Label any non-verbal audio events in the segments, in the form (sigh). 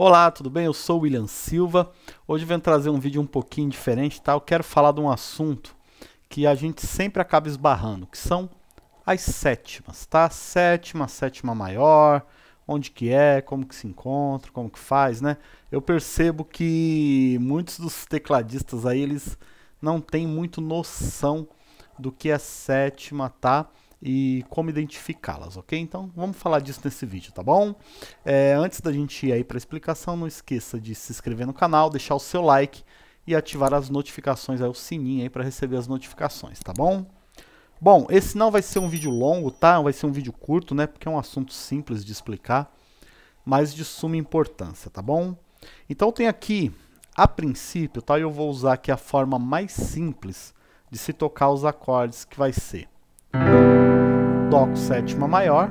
Olá, tudo bem? Eu sou o William Silva. Hoje venho trazer um vídeo um pouquinho diferente, tá? Eu quero falar de um assunto que a gente sempre acaba esbarrando, que são as sétimas, tá? Sétima, sétima maior, onde que é, como que se encontra, como que faz, né? Eu percebo que muitos dos tecladistas aí, eles não têm muito noção do que é sétima, tá? E como identificá-las, ok? Então vamos falar disso nesse vídeo, tá bom? É, antes da gente ir aí para a explicação, não esqueça de se inscrever no canal, deixar o seu like e ativar as notificações, aí, o sininho aí para receber as notificações, tá bom? Bom, esse não vai ser um vídeo longo, tá? Vai ser um vídeo curto, né? Porque é um assunto simples de explicar, mas de suma importância, tá bom? Então tem aqui, a princípio, tá? Eu vou usar aqui a forma mais simples de se tocar os acordes, que vai ser Dó com sétima maior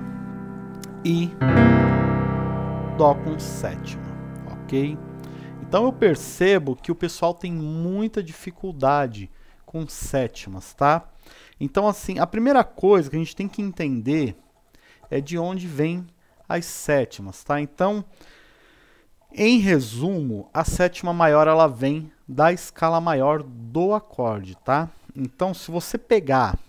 e Dó com sétima, ok? Então eu percebo que o pessoal tem muita dificuldade com sétimas, tá? Então assim, a primeira coisa que a gente tem que entender é de onde vem as sétimas, tá? Então, em resumo, a sétima maior ela vem da escala maior do acorde, tá? Então, se você pegar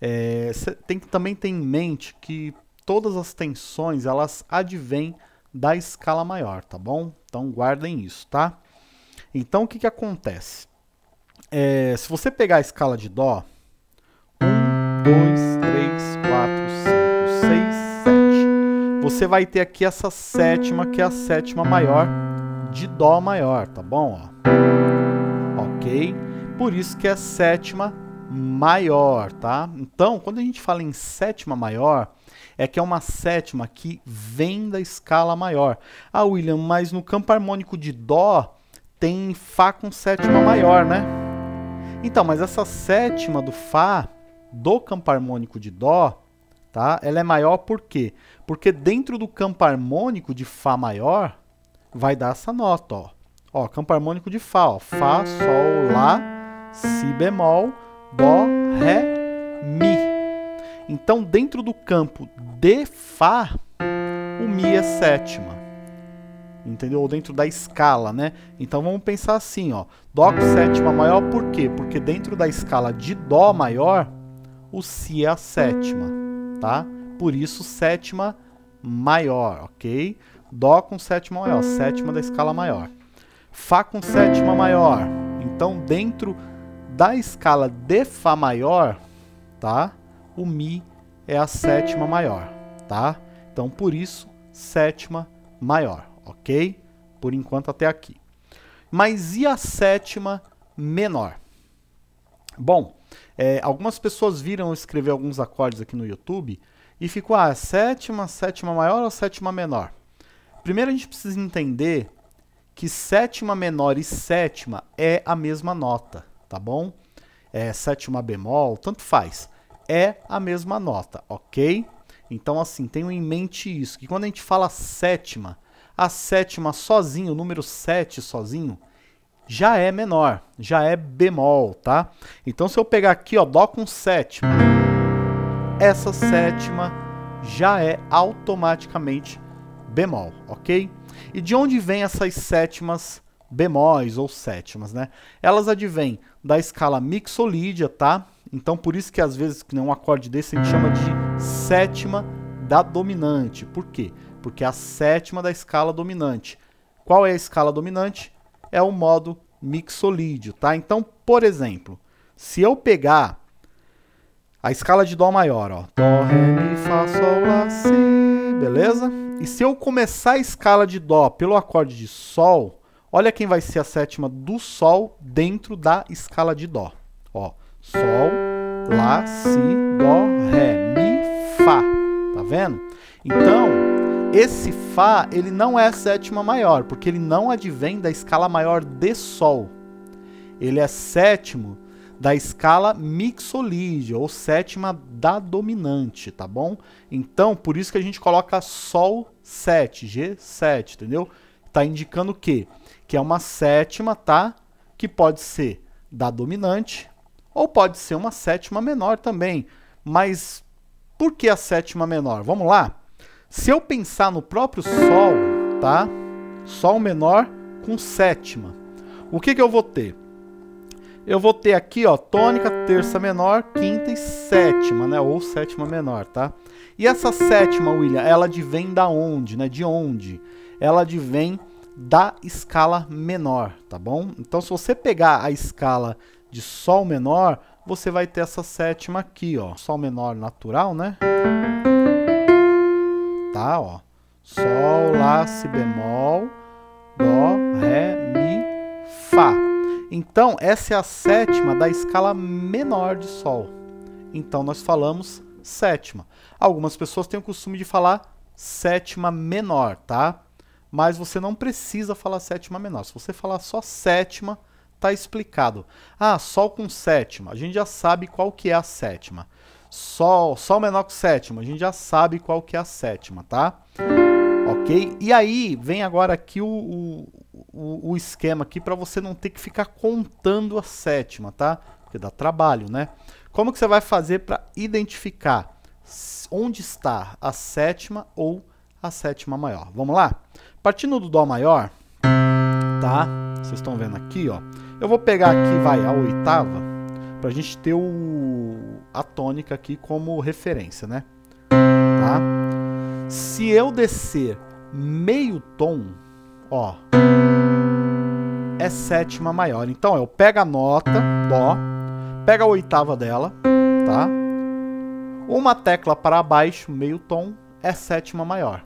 é, tem que também ter em mente que todas as tensões elas advêm da escala maior, tá bom? Então guardem isso, tá? Então o que, que acontece? É, se você pegar a escala de Dó, 1, 2, 3, 4, 5, 6, 7, você vai ter aqui essa sétima, que é a sétima maior de Dó maior, tá bom? Ó. Ok? Por isso que é sétima maior, tá? Então, quando a gente fala em sétima maior, é que é uma sétima que vem da escala maior. Ah, William, mas no campo harmônico de Dó tem Fá com sétima maior, né? Então, mas essa sétima do Fá, do campo harmônico de Dó, tá? Ela é maior por quê? Porque dentro do campo harmônico de Fá maior, vai dar essa nota, ó. Ó, campo harmônico de Fá, ó. Fá, Sol, Lá, Si bemol, Dó, Ré, Mi. Então, dentro do campo de Fá, o Mi é sétima. Entendeu? Dentro da escala, né? Então vamos pensar assim, ó. Dó com sétima maior, por quê? Porque dentro da escala de Dó maior, o Si é a sétima, tá? Por isso, sétima maior, ok? Dó com sétima maior, sétima da escala maior. Fá com sétima maior. Então, dentro da escala de Fá maior, tá? O Mi é a sétima maior, tá? Então, por isso, sétima maior, ok? Por enquanto, até aqui. Mas e a sétima menor? Bom, é, algumas pessoas viram escrever alguns acordes aqui no YouTube e ficou, ah, sétima, sétima maior ou sétima menor? Primeiro a gente precisa entender que sétima menor e sétima é a mesma nota, tá bom? É sétima bemol, tanto faz. É a mesma nota, ok? Então, assim, tenham em mente isso, que quando a gente fala sétima, a sétima sozinho, o número 7 sozinho, já é menor, já é bemol, tá? Então, se eu pegar aqui, ó, Dó com sétima, essa sétima já é automaticamente bemol, ok? E de onde vem essas sétimas bemóis ou sétimas, né? Elas advêm da escala mixolídia, tá? Então por isso que às vezes que um acorde desse a gente chama de sétima da dominante. Por quê? Porque é a sétima da escala dominante. Qual é a escala dominante? É o modo mixolídio, tá? Então, por exemplo, se eu pegar a escala de Dó maior, ó, Dó, Ré, Mi, Fá, Sol, Lá, Si, beleza? E se eu começar a escala de Dó pelo acorde de Sol, Olha quem vai ser a sétima do Sol dentro da escala de Dó. Ó, Sol, Lá, Si, Dó, Ré, Mi, Fá. Tá vendo? Então, esse Fá, ele não é sétima maior, porque ele não advém da escala maior de Sol. Ele é sétimo da escala mixolídia, ou sétima da dominante, tá bom? Então, por isso que a gente coloca Sol 7, G7, entendeu? Tá indicando o quê? que é uma sétima, tá? Que pode ser da dominante ou pode ser uma sétima menor também. Mas por que a sétima menor? Vamos lá? Se eu pensar no próprio Sol, tá? Sol menor com sétima. O que, que eu vou ter? Eu vou ter aqui, ó, tônica, terça menor, quinta e sétima, né? Ou sétima menor, tá? E essa sétima, William, ela advém da onde, né? De onde? Ela advém da escala menor, tá bom? Então, se você pegar a escala de Sol menor, você vai ter essa sétima aqui, ó. Sol menor natural, né? Tá, ó. Sol, Lá, Si bemol, Dó, Ré, Mi, Fá. Então, essa é a sétima da escala menor de Sol. Então, nós falamos sétima. Algumas pessoas têm o costume de falar sétima menor, tá? Mas você não precisa falar sétima menor. Se você falar só sétima, tá explicado. Ah, Sol com sétima. A gente já sabe qual que é a sétima. Sol, Sol menor com sétima. A gente já sabe qual que é a sétima, tá? Ok? E aí, vem agora aqui o, o, o, esquema aqui para você não ter que ficar contando a sétima, tá? Porque dá trabalho, né? Como que você vai fazer para identificar onde está a sétima ou a sétima maior? Vamos lá? Partindo do Dó maior, tá? Vocês estão vendo aqui, ó. Eu vou pegar aqui, vai, a oitava, pra gente ter o, a tônica aqui como referência, né? Tá? Se eu descer meio tom, ó, é sétima maior. Então, eu pego a nota, dó, pego a oitava dela, tá? Uma tecla para baixo, meio tom, é sétima maior.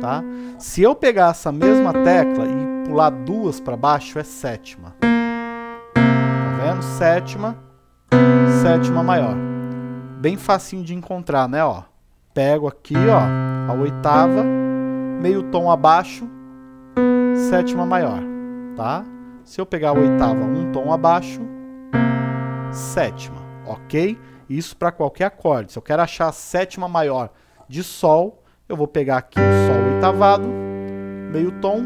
Tá? Se eu pegar essa mesma tecla e pular duas para baixo, é sétima. Tá vendo? Sétima, sétima maior. Bem facinho de encontrar, né? Ó, pego aqui, ó, a oitava, meio tom abaixo, sétima maior tá? Se eu pegar a oitava um tom abaixo, sétima, ok? Isso para qualquer acorde. Se eu quero achar a sétima maior de Sol, eu vou pegar aqui o Sol oitavado, meio tom,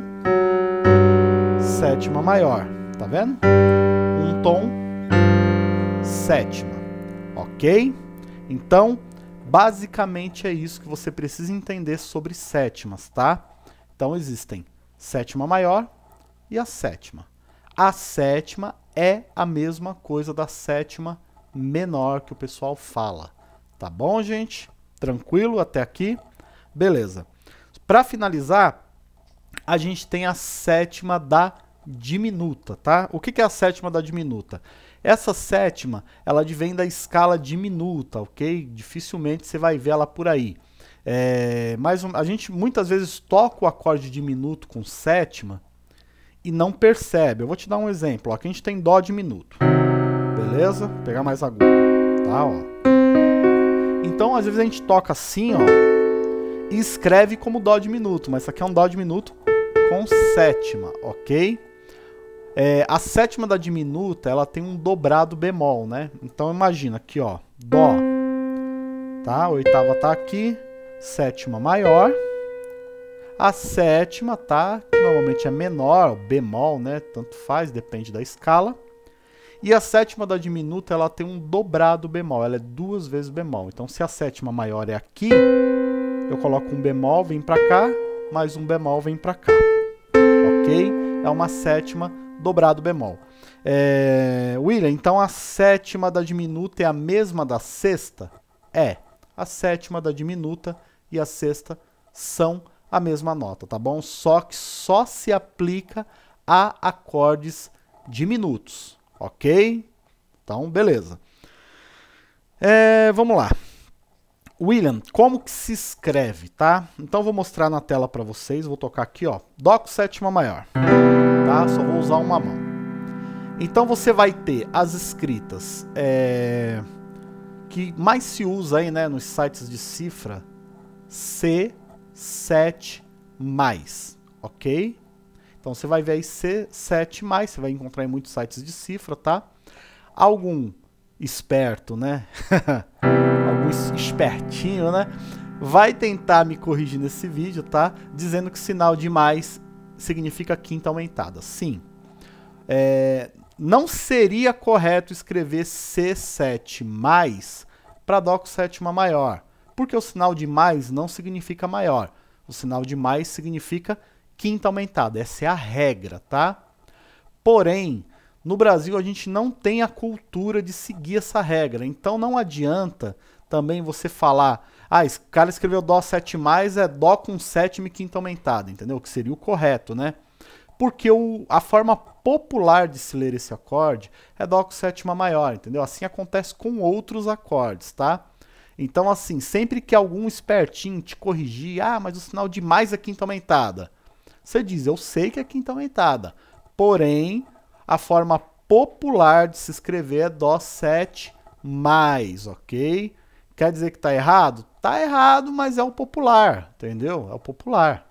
sétima maior, tá vendo? Um tom, sétima, ok? Então, basicamente é isso que você precisa entender sobre sétimas, tá? Então, existem sétima maior, e a sétima. A sétima é a mesma coisa da sétima menor que o pessoal fala. Tá bom, gente? Tranquilo até aqui? Beleza. Para finalizar, a gente tem a sétima da diminuta, tá? O que, que é a sétima da diminuta? Essa sétima, ela vem da escala diminuta, ok? Dificilmente você vai ver ela por aí. É, mas a gente muitas vezes toca o acorde diminuto com sétima e não percebe. Eu vou te dar um exemplo. Ó. Aqui a gente tem Dó diminuto. Beleza? Vou pegar mais agudo. Tá, ó. Então, às vezes a gente toca assim, ó, e escreve como Dó diminuto, mas isso aqui é um Dó diminuto com sétima, ok? É, a sétima da diminuta, ela tem um dobrado bemol, né? Então imagina aqui, ó, Dó, tá? A oitava tá aqui, sétima maior, a sétima, tá? Que normalmente é menor, bemol, né? Tanto faz, depende da escala. E a sétima da diminuta, ela tem um dobrado bemol, ela é duas vezes bemol. Então, se a sétima maior é aqui, eu coloco um bemol, vem para cá, mais um bemol, vem para cá. Ok? É uma sétima dobrado bemol. É... William, então a sétima da diminuta é a mesma da sexta? É. A sétima da diminuta e a sexta são a mesma nota, tá bom? Só que só se aplica a acordes diminutos, ok? Então, beleza. É, vamos lá. William, como que se escreve, tá? Então vou mostrar na tela para vocês, vou tocar aqui, ó, Dó com sétima maior, tá? Só vou usar uma mão. Então você vai ter as escritas é, que mais se usa aí, né, nos sites de cifra, C, 7 mais, ok? Então você vai ver aí C7 mais, você vai encontrar em muitos sites de cifra, tá? Algum esperto, né? (laughs) Espertinho, né? Vai tentar me corrigir nesse vídeo, tá? Dizendo que sinal de mais significa quinta aumentada. Sim. É, não seria correto escrever C7 mais para Dó com sétima maior porque o sinal de mais não significa maior. O sinal de mais significa quinta aumentada. Essa é a regra, tá? Porém, no Brasil a gente não tem a cultura de seguir essa regra. Então não adianta também você falar, ah, esse cara escreveu Dó 7 mais, é Dó com sétima e quinta aumentada, entendeu? Que seria o correto, né? Porque o, a forma popular de se ler esse acorde é Dó com sétima maior, entendeu? Assim acontece com outros acordes, tá? Então, assim, sempre que algum espertinho te corrigir, ah, mas o sinal de mais é quinta aumentada. Você diz, eu sei que é quinta aumentada. Porém, a forma popular de se escrever é Dó 7 mais, ok? Quer dizer que está errado? Está errado, mas é o popular, entendeu? É o popular.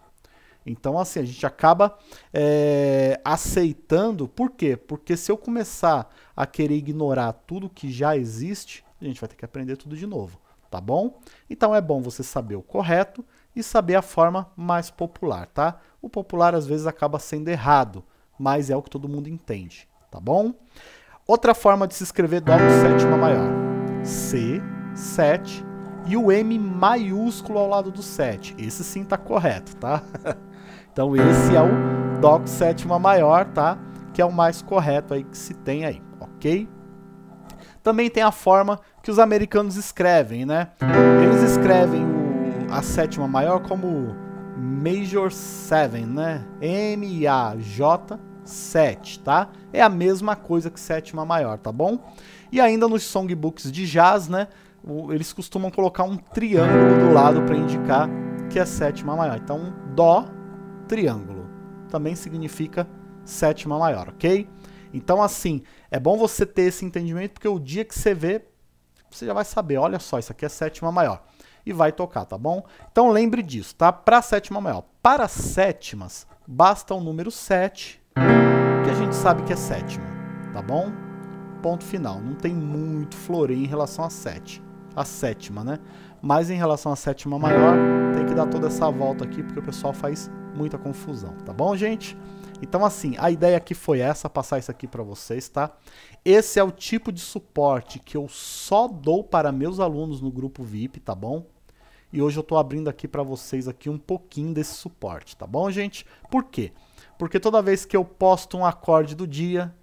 Então, assim, a gente acaba é, aceitando. Por quê? Porque se eu começar a querer ignorar tudo que já existe, a gente vai ter que aprender tudo de novo, tá bom? Então é bom você saber o correto e saber a forma mais popular, tá? O popular às vezes acaba sendo errado, mas é o que todo mundo entende, tá bom? Outra forma de se escrever Dó com sétima maior. C, 7 e o M maiúsculo ao lado do 7. Esse sim tá correto, tá? (laughs) então esse é o com sétima maior, tá? Que é o mais correto aí que se tem aí, ok? Também tem a forma que os americanos escrevem, né? Eles escrevem o, a sétima maior como Major 7, né? M-A-J 7, tá? É a mesma coisa que sétima maior, tá bom? E ainda nos songbooks de jazz, né? Eles costumam colocar um triângulo do lado para indicar que é sétima maior. Então, Dó, triângulo. Também significa sétima maior, ok? Então, assim, é bom você ter esse entendimento, porque o dia que você vê, você já vai saber, olha só, isso aqui é sétima maior. E vai tocar, tá bom? Então lembre disso, tá? Para sétima maior. Para sétimas, basta o número 7 que a gente sabe que é sétima, tá bom? Ponto final. Não tem muito floreio em relação a 7. A sétima, né? Mas em relação à sétima maior, tem que dar toda essa volta aqui, porque o pessoal faz muita confusão, tá bom, gente? Então, assim, a ideia aqui foi essa, passar isso aqui para vocês, tá? Esse é o tipo de suporte que eu só dou para meus alunos no grupo VIP, tá bom? E hoje eu estou abrindo aqui para vocês aqui um pouquinho desse suporte, tá bom, gente? Por quê? Porque toda vez que eu posto um acorde do dia,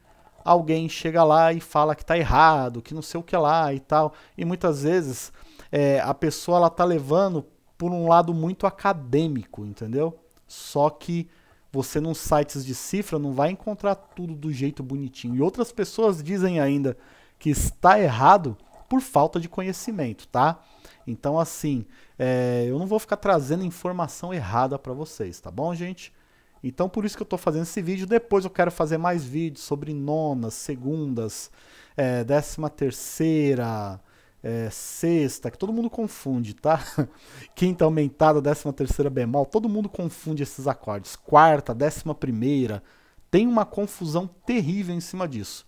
alguém chega lá e fala que está errado, que não sei o que lá e tal. E muitas vezes é, a pessoa ela tá levando por um lado muito acadêmico, entendeu? Só que você nos sites de cifra não vai encontrar tudo do jeito bonitinho. E outras pessoas dizem ainda que está errado por falta de conhecimento, tá? Então, assim, é, eu não vou ficar trazendo informação errada para vocês, tá bom, gente? Então por isso que eu estou fazendo esse vídeo. Depois eu quero fazer mais vídeos sobre nonas, segundas, é, décima terceira, é, sexta, que todo mundo confunde, tá? (laughs) Quinta aumentada, décima terceira bemol, todo mundo confunde esses acordes. Quarta, décima primeira, tem uma confusão terrível em cima disso.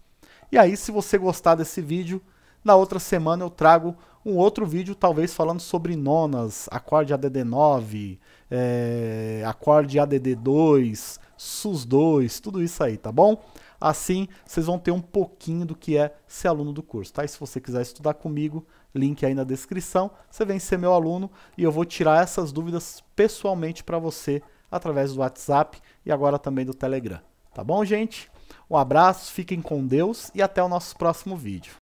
E aí, se você gostar desse vídeo, na outra semana eu trago um outro vídeo, talvez falando sobre nonas, acorde ADD9, é, acorde ADD2, SUS2, tudo isso aí, tá bom? Assim, vocês vão ter um pouquinho do que é ser aluno do curso, tá? E se você quiser estudar comigo, link aí na descrição, você vem ser meu aluno e eu vou tirar essas dúvidas pessoalmente para você através do WhatsApp e agora também do Telegram. Tá bom, gente? Um abraço, fiquem com Deus e até o nosso próximo vídeo.